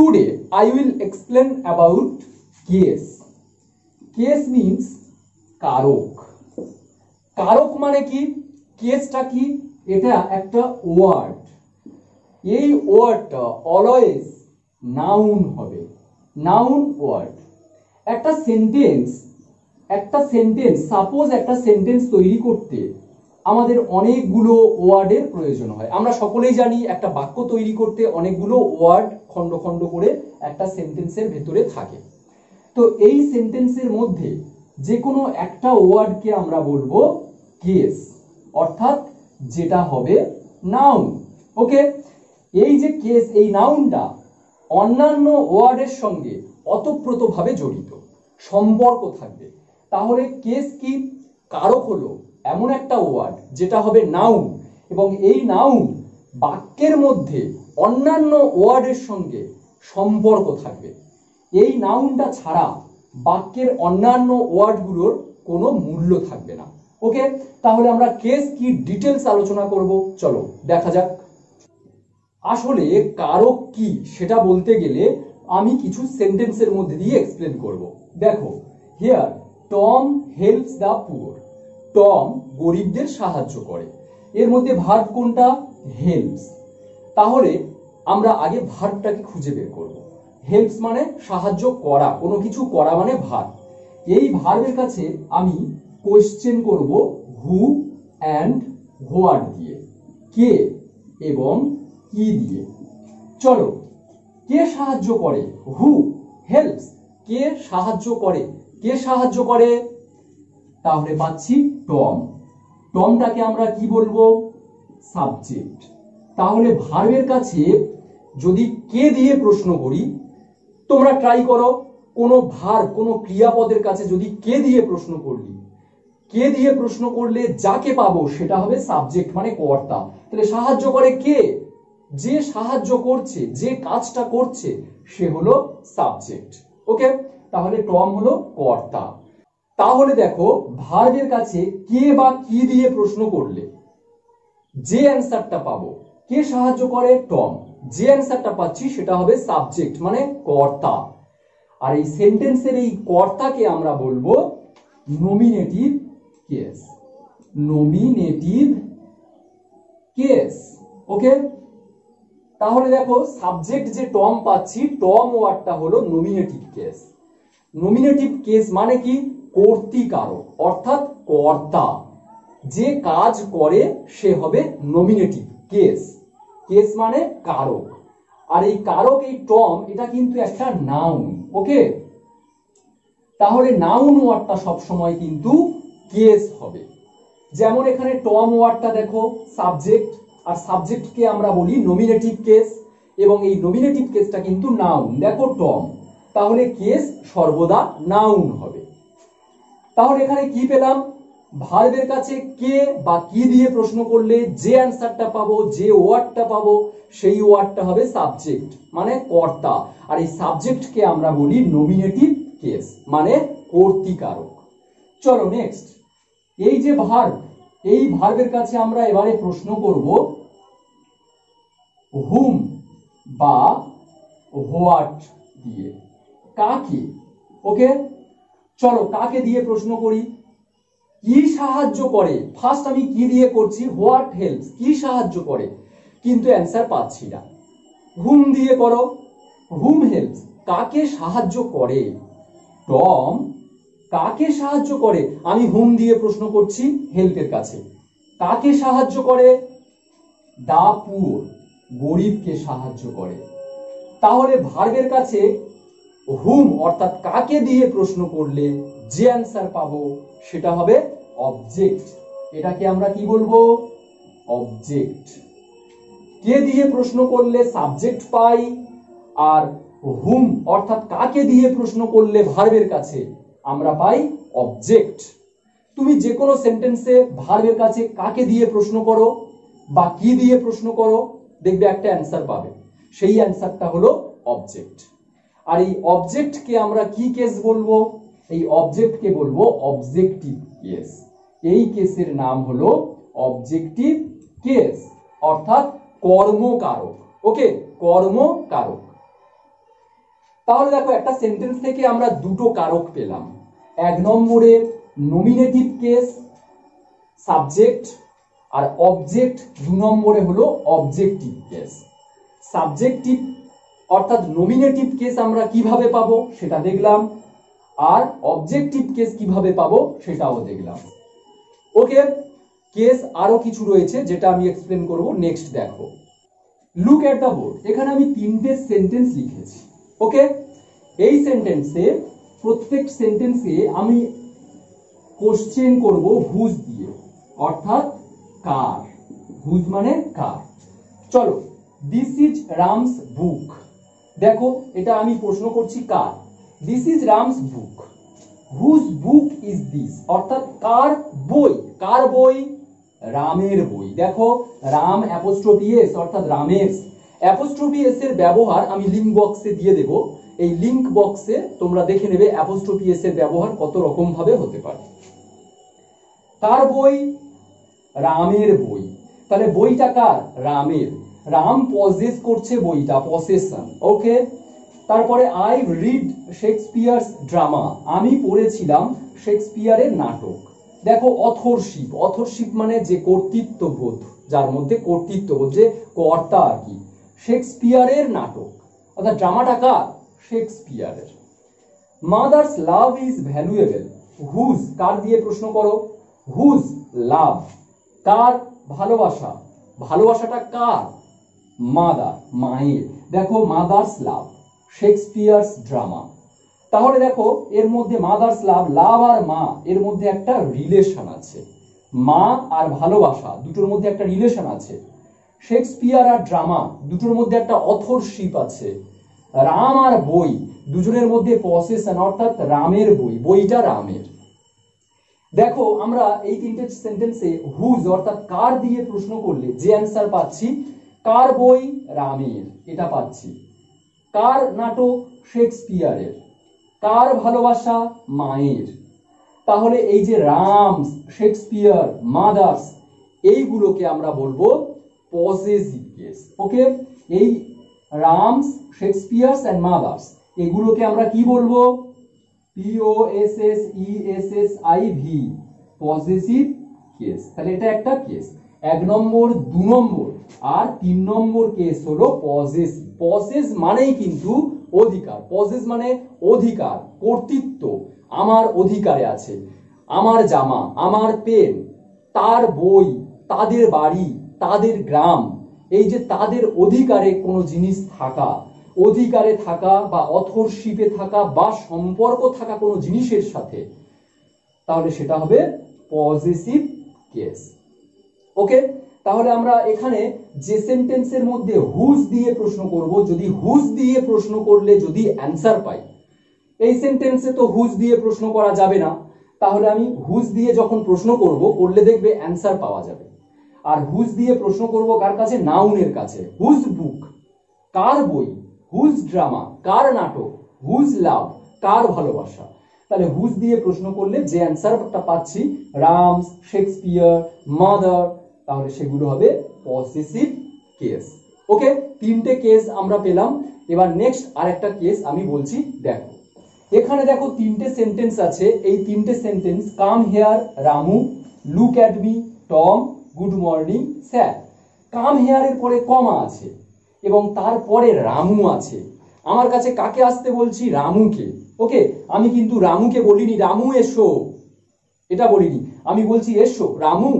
Today I will explain about case case means কারক। কারক মানে কি? কেসটা কি? এটা একটা ওয়ার্ড এই ওয়ার্ডটা অলওয়েজ নাউন হবে। নাউন ওয়ার্ড একটা সেন্টেন্স একটা সেন্টেন্স সাপোজ একটা সেন্টেন্স তৈরি করতে আমাদের অনেকগুলো ওয়ার্ডের প্রয়োজন হয়। আমরা সকলেই জানি একটা বাক্য তৈরি করতে অনেকগুলো ওয়ার্ড খণ্ড খণ্ড করে একটা সেন্টেন্সের ভেতরে থাকে। তো এই সেন্টেন্সের মধ্যে যে কোনো একটা ওয়ার্ডকে আমরা বলব কেস, অর্থাৎ যেটা হবে নাউন। ওকে? এই যে কেস, এই নাউনটা অন্যান্য ওয়ার্ডের সঙ্গে অতপ্রতভাবে জড়িত, সম্পর্ক থাকবে। তাহলে কেস কি? কারক হলো এমন একটা ওয়ার্ড যেটা হবে নাউন এবং এই নাউন বাক্যের মধ্যে অন্যান্য ওয়ার্ডের সঙ্গে সম্পর্ক থাকবে। এই নাউনটা ছাড়া বাক্যের অন্যান্য ওয়ার্ডগুলোর কোনো মূল্য থাকবে না। ওকে তাহলে আমরা কেস কি ডিটেলস আলোচনা করব? চলো, দেখা যাক। আসলে কারক কি সেটা বলতে গেলে আমি কিছু সেন্টেন্সের মধ্যে দিয়ে এক্সপ্লেন করব। দেখো here Tom helps the poor Tom গরিবদের সাহায্য করে। এর মধ্যে ভার্ব কোনটা? হেল্পস তাহলে আমরা আগে ভার্বটাকে খুঁজে বের করব। হেল্পস মানে সাহায্য করা, কোনো কিছু করা মানে ভার্ব এই ভার্বের কাছে আমি কোয়েশ্চেন করব হু অ্যান্ড হোয়াট দিয়ে। কে এবং কি দিয়ে। চলো, কে সাহায্য করে? হু হেল্পস কে সাহায্য করে? কে সাহায্য করে? তাহলে পাচ্ছি টম। টমটাকে আমরা কি বলব? সাবজেক্ট। তাহলে ভার্বের কাছে যদি কে দিয়ে প্রশ্ন করি, তোমরা ট্রাই করো, কোনো ভার, কোনো ক্রিয়াপদের কাছে যদি কে দিয়ে প্রশ্ন করলি, কে দিয়ে প্রশ্ন করলে যাকে পাবো সেটা হবে সাবজেক্ট মানে কর্তা। তাহলে সাহায্য করে কে? যে সাহায্য করছে, যে কাজটা করছে, সে হলো সাবজেক্ট। ওকে? তাহলে টম হলো কর্তা। তাহলে দেখো ভার্বের কাছে কে বা কি দিয়ে প্রশ্ন করলে? যে অ্যান্সারটা পাবো, কে সাহায্য করে? টম যে অ্যান্সারটা পাচ্ছি সেটা হবে সাবজেক্ট মানে কর্তা। আর এই সেন্টেন্সের এই কর্তাকে আমরা বলব nominative case nominative case okay তাহলে দেখো সাবজেক্ট যে টম পাচ্ছি টম ওয়ার্ডটা হলো নমিনেটিভ কেস নমিনেটিভ কেস মানে কি? কর্তিকারক, অর্থাৎ কর্তা। যে কাজ করে, সে হবে নমিনেটিভ কেস কেস মানে কারক। আর এই কারক, এই টম এটা কিন্তু একটা নাউন ওকে তাহলে নাউন ওয়ার্ডটা সবসময় কিন্তু কেস হবে। যেমন এখানে টম ওয়ার্ডটা দেখো সাবজেক্ট আর সাবজেক্টকে আমরা বলি নমিনেটিভ কেস এবং এই নমিনেটিভ কেসটা কিন্তু নাউন দেখো টম তাহলে কেস সর্বদা নাউন হবে। তাহলে এখানে কি পেলাম? ভার্বের কাছে কে বা কি দিয়ে প্রশ্ন করলে যে অ্যান্সারটা পাবো, যে ওয়ার্ডটা পাবো, সেই ওয়ার্ডটা হবে সাবজেক্ট মানে কর্তা। আর এই সাবজেক্টকে আমরা বলি নমিনেটিভ কেস মানে কর্তিকারক। চলো নেক্সট এই যে ভার্ব এই ভার্বের কাছে আমরা এবারে প্রশ্ন করব হুম বা হোয়াট দিয়ে। কাকে? ওকে? চলো, কাকে দিয়ে প্রশ্ন করি? কি সাহায্য করে? ফার্স্ট আমি কি দিয়ে করছি? হোয়াট হেল্পস কি সাহায্য করে? কিন্তু অ্যান্সার পাচ্ছি না। হুম দিয়ে করো? হুম হেল্পস কাকে সাহায্য করে? টম কাকে সাহায্য করে? আমি হুম দিয়ে প্রশ্ন করছি হেল্পের কাছে। কাকে সাহায্য করে? দা পুর গরিবকে সাহায্য করে। তাহলে ভার্বের কাছে হুম অর্থাৎ কাকে দিয়ে প্রশ্ন করলে যে অ্যান্সার পাবো সেটা হবে অবজেক্ট এটাকে আমরা কি বলব? অবজেক্ট কে দিয়ে প্রশ্ন করলে সাবজেক্ট পাই? আর হুম অর্থাৎ কাকে দিয়ে প্রশ্ন করলে ভার্বের কাছে আমরা পাই অবজেক্ট তুমি যে কোনো সেন্টেন্সে ভার্বের কাছে কাকে দিয়ে প্রশ্ন করো বা কি দিয়ে প্রশ্ন করো, দেখবে একটা অ্যান্সার পাবে। সেই অ্যান্সারটা হলো অবজেক্ট আর এই অবজেক্টকে আমরা কি কেস বলব? এই অবজেক্টকে বলব অবজেক্টিভ কেস এই কেসের নাম হলো অবজেক্টিভ কেস অর্থাৎ কর্মকারক। ওকে কর্মকারক। তাহলে দেখো একটা সেন্টেন্স থেকে আমরা দুটো কারক পেলাম। এক নম্বরে নমিনেটিভ কেস সাবজেক্ট আর অবজেক্ট দু নম্বরে হলো অবজেক্টিভ কেস সাবজেক্টিভ অর্থাৎ নমিনেটিভ কেস আমরা কীভাবে পাবো সেটা দেখলাম, আর অবজেক্টিভ কেস কীভাবে পাবো সেটাও দেখলাম। ওকে কেস আরও কিছু রয়েছে যেটা আমি এক্সপ্লেন করব নেক্সট দেখো। লুক এট দ্য বোর্ড এখানে আমি তিনটে সেন্টেন্স লিখেছি, ওকে? এই সেন্টেন্সে প্রত্যেক সেন্টেন্সে আমি কোশ্চেন করব হুজ দিয়ে, অর্থাৎ কার। হুজ মানে কার। চলো দিস ইজ রামস বুক দেখো, এটা আমি প্রশ্ন করছি কার? This is Ram's book whose book is this অর্থাৎ কার বই? কার বই? রামের বই। দেখো, রাম অ্যাপোস্ট্রোপি এস অর্থাৎ রামের। অ্যাপোস্ট্রোপি এস এর ব্যবহার আমি লিঙ্ক বক্সে দিয়ে দেব। এই লিঙ্ক বক্সে তোমরা দেখে নেবে অ্যাপোস্ট্রোপি এস এর ব্যবহার কত রকম ভাবে হতে পারে। কার বই? রামের বই। তাহলে বইটা কার? রামের। রাম পজেস করছে বইটা পসেশন ওকে তারপরে আই রিড শেক্সপিয়ার্স ড্রামা আমি পড়েছিলাম শেক্সপিয়ারের নাটক। দেখো অথরশিপ অথরশিপ মানে যে কর্তৃত্ববোধ, যার মধ্যে কর্তৃত্ববোধ, যে কর্তা আর কি শেক্সপিয়ারের নাটক। অর্থাৎ ড্রামাটা কার? শেক্সপিয়ারের mother's love is valuable whose কার দিয়ে প্রশ্ন করো? হুজ লাভ কার ভালোবাসা? ভালোবাসাটা কার? মাদার মায়ের দেখো মাদার্স লাভ শেক্সপিয়ার্স ড্রামা তাহলে দেখো, এর মধ্যে মাদার্স লাভ লাভ আর মা এর মধ্যে একটা রিলেশন আছে। মা আর ভালোবাসা, দুটোর মধ্যে একটা রিলেশন আছে। শেক্সপিয়ার আর ড্রামা দুটোর মধ্যে একটা অথরশিপ আছে। রাম আর বই, দুজনের মধ্যে পসেশন অর্থাৎ রামের বই, বইটা রামের। দেখো, আমরা এই তিনটে সেন্টেন্সে হুজ অর্থাৎ কার দিয়ে প্রশ্ন করলে যে অ্যান্সার পাচ্ছি কার বই? রামের। এটা পাচ্ছি। কার নাটক? শেক্সপিয়ারের। কার ভালোবাসা? মায়ের। তাহলে এই যে রাম শেক্সপিয়ার, মাদার্স, এইগুলোকে আমরা বলব পজেসিভ কেস ওকে? এই রামস, শেক্সপিয়ার্স অ্যান্ড মাদার্স, এগুলোকে আমরা কি বলব? P O S S E S S I V positive case তাহলে এটা একটা কেস। এক নম্বর, দু নম্বর, আর তিন নম্বর কেস হলো পজেস পজেস মানেই কিন্তু অধিকার। পজেস মানে অধিকার, কর্তৃত্ব। আমার অধিকারে আছে, আমার জামা, আমার পেন তার বই, তাদের বাড়ি, তাদের গ্রাম। এই যে তাদের অধিকারে কোনো জিনিস থাকা, অধিকারে থাকা বা অথরশিপে থাকা বা সম্পর্ক থাকা কোনো জিনিসের সাথে, তাহলে সেটা হবে পজিটিভ কেস ওকে তাহলে আমরা এখানে যে সেন্টেন্সের মধ্যে হুজ দিয়ে প্রশ্ন করব, যদি হুজ দিয়ে প্রশ্ন করলে যদি অ্যান্সার পাই, এই সেন্টেন্সে তো হুজ দিয়ে প্রশ্ন করা যাবে না। তাহলে আমি হুজ দিয়ে যখন প্রশ্ন করব, করলে দেখবে অ্যান্সার পাওয়া যাবে। আর হুজ দিয়ে প্রশ্ন করব কার কাছে? নাউনের কাছে। হুজ বুক কার বই? হুজ ড্রামা কার নাটক? হুজ লাভ কার ভালোবাসা? তাহলে হুজ দিয়ে প্রশ্ন করলে যে অ্যান্সারটা পাচ্ছি রামস শেক্সপিয়ার মাদার তাহলে সেগুলো হবে পসেসিভ কেস ওকে তিনটে কেস আমরা পেলাম। এবার নেক্সট আরেকটা কেস আমি বলছি, দেখো। এখানে দেখো তিনটে সেন্টেন্স আছে। এই তিনটে sentence come here, Ramu look at me Tom, good morning, sir. Come হেয়ারের পরে কমা আছে এবং তারপরে রামু আছে। আমার কাছে কাকে আসতে বলছি? রামুকে। ওকে আমি কিন্তু রামুকে বলিনি, রামু, এসো। এটা বলিনি। আমি বলছি, এসো, রামু।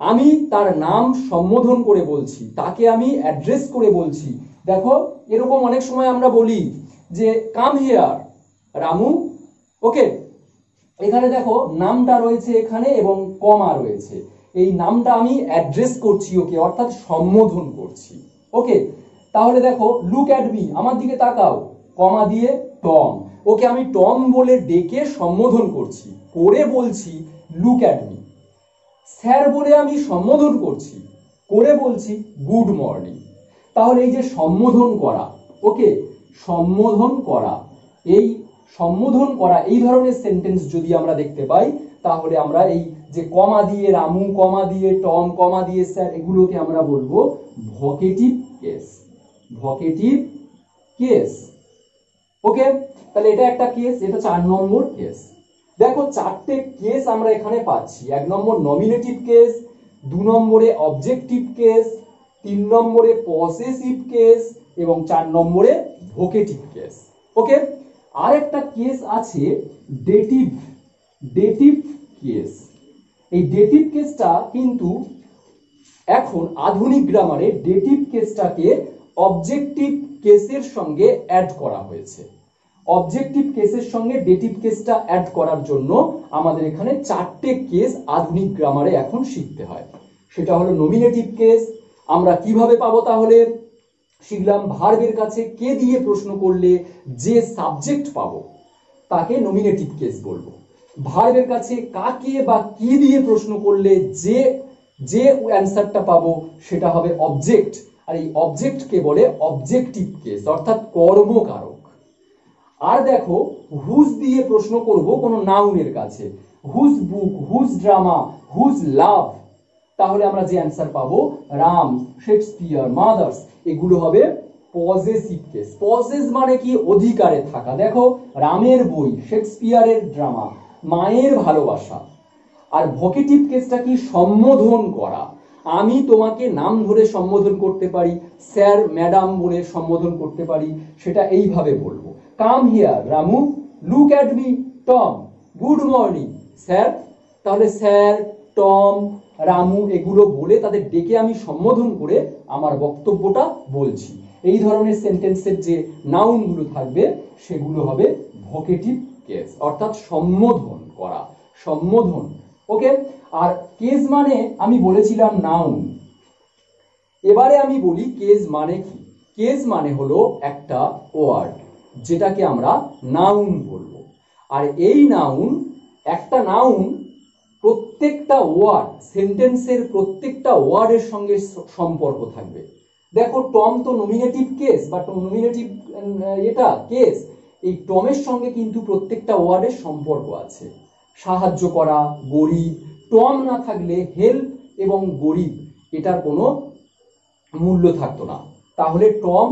আমি তার নাম সম্বোধন করে বলছি, তাকে আমি অ্যাড্রেস করে বলছি। দেখো, এরকম অনেক সময় আমরা বলি যে কাম হেয়ার রামু। ওকে এখানে দেখো, নামটা রয়েছে এখানে এবং কমা রয়েছে। এই নামটা আমি অ্যাড্রেস করছি ওকে, অর্থাৎ সম্বোধন করছি। ওকে তাহলে দেখো লুক অ্যাট মি আমার দিকে তাকাও। কমা দিয়ে টম ওকে আমি টম বলে ডেকে সম্বোধন করছি, করে বলছি লুক অ্যাট মি স্যার বলে আমি সম্বোধন করছি, করে বলছি, গুড মর্নিং। তাহলে এই যে সম্বোধন করা, ওকে, সম্বোধন করা, এই সম্বোধন করা, এই ধরনের সেন্টেন্স যদি আমরা দেখতে পাই, তাহলে আমরা এই যে কমা দিয়ে, রামু কমা দিয়ে, টম কমা দিয়ে, স্যার, এগুলোকে আমরা বলব vocative case vocative case okay? তাহলে এটা একটা কেস এটা চার নম্বর কেস দেখো, চারটে কেস আমরা এখানে পাচ্ছি। এক নম্বর নমিনেটিভ কেস দু নম্বরে অবজেক্টিভ কেস তিন নম্বরে পসেসিভ কেস এবং চার নম্বরে ভোকেটিভ কেস ওকে আর একটা কেস আছে ডেটিভ ডেটিভ কেস এই ডেটিভ কেসটা কিন্তু এখন আধুনিক গ্রামারে ডেটিভ কেসটাকে অবজেক্টিভ কেসের সঙ্গে অ্যাড করা হয়েছে। অবজেক্টিভ কেসের সঙ্গে ডেটিভ কেসটা অ্যাড করার জন্য আমাদের এখানে চারটে কেস আধুনিক গ্রামারে এখন শিখতে হয়। সেটা হলো নমিনেটিভ কেস আমরা কীভাবে পাবো তাহলে? শিখলাম ভার্বের কাছে কে দিয়ে প্রশ্ন করলে যে সাবজেক্ট পাবো, তাকে নমিনেটিভ কেস বলব। ভার্বের কাছে কাকে বা কি দিয়ে প্রশ্ন করলে যে যে অ্যান্সারটা পাবো সেটা হবে অবজেক্ট আর এই অবজেক্টকে বলে অবজেক্টিভ কেস অর্থাৎ কর্মকারক। আর দেখো হুজ দিয়ে প্রশ্ন করব কোনো নাউনের কাছে। Whose book whose drama whose love. তাহলে আমরা যে অ্যান্সার পাবো, রাম, শেক্সপিয়ার, মাদার্স। এগুলো হবে পজেসিভ কেস। পজেস মানে কি? অধিকারে থাকা। দেখো, রামের বই, শেক্সপিয়ারের ড্রামা, মায়ের ভালোবাসা। আর ভকেটিভ কেসটা কি? সম্বোধন করা। আমি তোমাকে নাম ধরে সম্বোধন করতে পারি, স্যার, ম্যাডাম বলে সম্বোধন করতে পারি, সেটা এইভাবে বলব। Come here Ramu look at me Tom good morning sir তাহলে স্যার, টম, রামু এগুলো বলে তাদের ডেকে আমি সম্বোধন করে আমার বক্তব্যটা বলছি। এই ধরনের সেন্টেন্সের যে নাউনগুলো থাকবে, সেগুলো হবে ভোকেটিভ কেস অর্থাৎ সম্বোধন করা। সম্বোধন, ওকে? আর কেস মানে আমি বলেছিলাম নাউন এবারে আমি বলি কেস মানে কি? কেস মানে হলো একটা ওয়ার্ড যেটাকে আমরা নাউন বলব। আর এই নাউন একটা নাউন প্রত্যেকটা ওয়ার্ড সেন্টেন্সের প্রত্যেকটা ওয়ার্ডের সঙ্গে সম্পর্ক থাকবে। দেখো টম তো নমিনেটিভ কেস বা নমিনেটিভ এটা কেস এই টমের সঙ্গে কিন্তু প্রত্যেকটা ওয়ার্ডের সম্পর্ক আছে। সাহায্য করা, গরিব টম না থাকলে হেল্প এবং গরিব, এটার কোনো মূল্য থাকতো না। তাহলে টম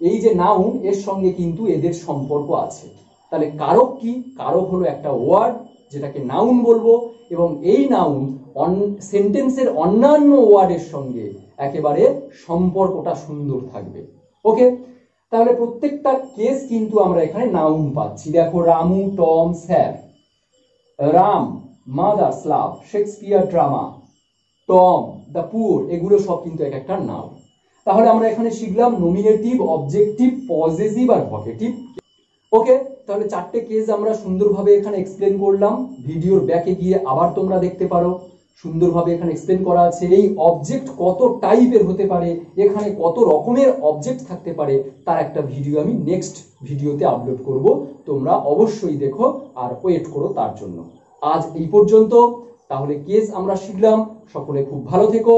এই যে নাউন এর সঙ্গে কিন্তু এদের সম্পর্ক আছে। তাহলে কারক কি? কারক হলো একটা ওয়ার্ড যেটাকে নাউন বলব, এবং এই নাউন অন সেন্টেন্সের অন্যান্য ওয়ার্ডের সঙ্গে একেবারে সম্পর্কটা সুন্দর থাকবে। ওকে তাহলে প্রত্যেকটা কেস কিন্তু আমরা এখানে নাউন পাচ্ছি। দেখো, Ramu, Tom, sir. Ram, mother, Slav, Shakespeare, drama, Tom, the poor, এগুলো সব কিন্তু এক একটা নাম তাহলে আমরা এখানে শিখলাম নমিনেটিভ অবজেক্টিভ পজিটিভ আর ভকেটিভ ওকে তাহলে চারটে কেস আমরা সুন্দরভাবে এখানে এক্সপ্লেন করলাম। ভিডিওর ব্যাকে গিয়ে আবার তোমরা দেখতে পারো। সুন্দরভাবে এখানে এক্সপ্লেন করা আছে এই অবজেক্ট কত টাইপের হতে পারে, এখানে কত রকমের অবজেক্ট থাকতে পারে, তার একটা ভিডিও আমি নেক্সট ভিডিওতে আপলোড করব। তোমরা অবশ্যই দেখো আর ওয়েট করো তার জন্য। আজ এই পর্যন্ত। তাহলে কেস আমরা শিখলাম। সকলে খুব ভালো থেকো।